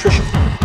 确实。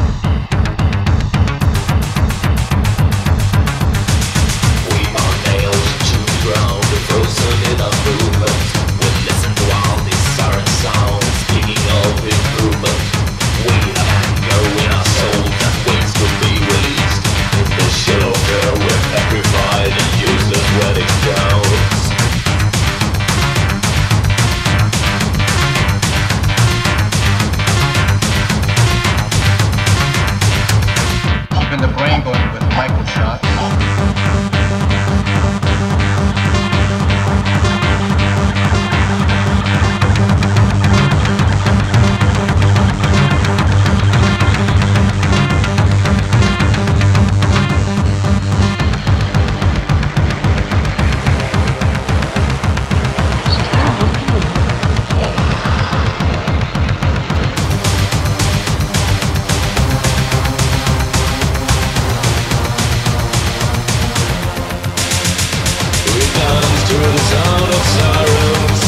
through the sound of sirens.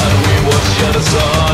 And we watch at the sun